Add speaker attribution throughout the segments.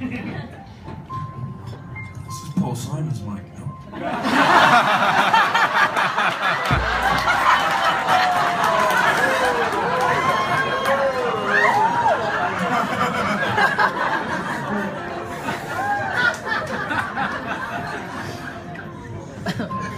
Speaker 1: This is Paul Simon's mic now.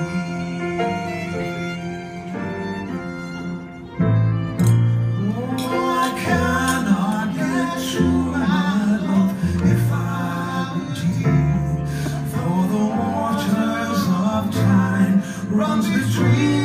Speaker 1: Dream.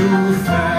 Speaker 1: too fast.